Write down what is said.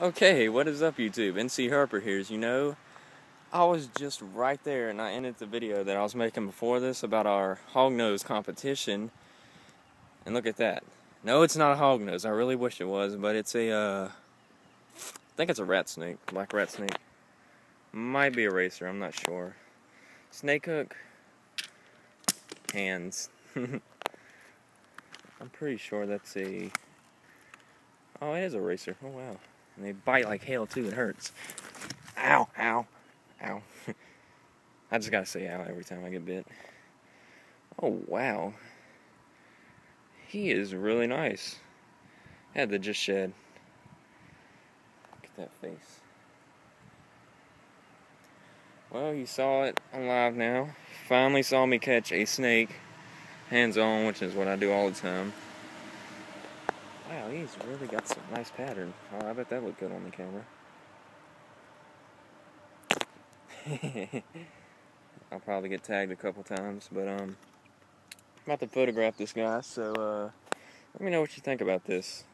Okay, what is up YouTube? NC Harper here. As you know, I was just right there and I ended the video that I was making before this about our hognose competition. And look at that. No, it's not a hognose. I really wish it was, but it's a, uh, I think it's a rat snake, black rat snake. Might be a racer, I'm not sure. Snake hook, hands. I'm pretty sure that's a, oh, it is a racer. Oh, wow. And they bite like hell too, it hurts. Ow, ow, ow. I just gotta say ow every time I get bit. Oh, wow. He is really nice. Had to just shed. Look at that face. Well, you saw it on live now. Finally saw me catch a snake hands on, which is what I do all the time. Wow, he's really got some nice pattern. Oh, I bet that looked good on the camera. I'll probably get tagged a couple times, but um, I'm about to photograph this guy, so uh, let me know what you think about this.